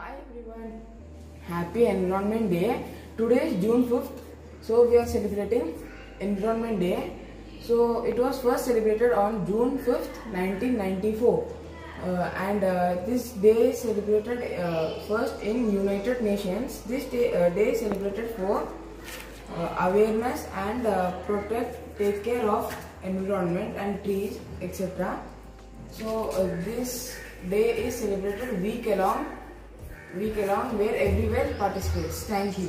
everyone. Happy Environment Day. Today is June 5th. So we are celebrating Environment Day. So it was first celebrated on June 5th, 1994. Uh, and uh, this day is celebrated uh, first in United Nations. This day, uh, day is celebrated for uh, awareness and uh, protect, take care of environment and trees, etc. So this day is celebrated week along, week along where everywhere participates. Thank you.